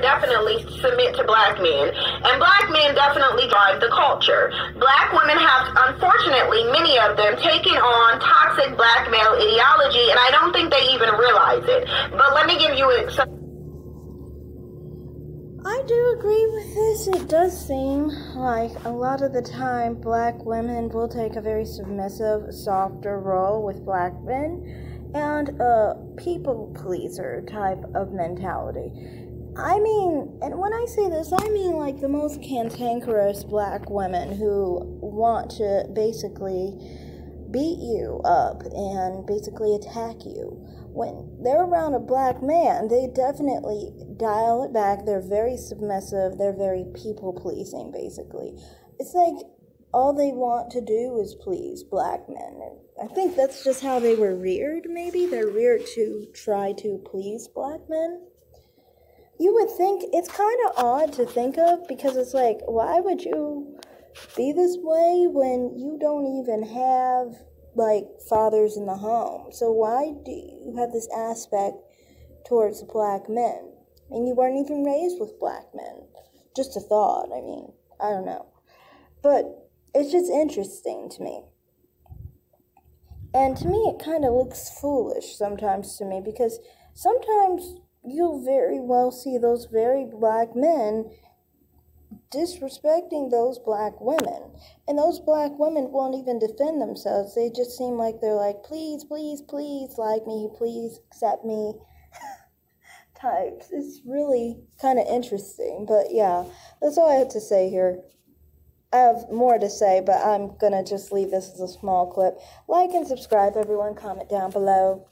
definitely submit to black men. And black men definitely drive the culture. Black women have, unfortunately, many of them taken on toxic black male ideology, and I don't think they even realize it. But let me give you some. I do agree with this. It does seem like a lot of the time black women will take a very submissive, softer role with black men and a people pleaser type of mentality. I mean, and when I say this, I mean like the most cantankerous black women who want to basically beat you up and basically attack you. When they're around a black man, they definitely dial it back. They're very submissive, they're very people pleasing, basically. It's like all they want to do is please black men. I think that's just how they were reared, maybe. They're reared to try to please black men you would think it's kind of odd to think of because it's like, why would you be this way when you don't even have like fathers in the home? So why do you have this aspect towards black men? And you weren't even raised with black men. Just a thought. I mean, I don't know. But it's just interesting to me. And to me, it kind of looks foolish sometimes to me because sometimes you'll very well see those very black men disrespecting those black women. And those black women won't even defend themselves. They just seem like they're like, please, please, please like me, please accept me types. It's really kind of interesting. But yeah, that's all I have to say here. I have more to say, but I'm going to just leave this as a small clip. Like and subscribe, everyone. Comment down below.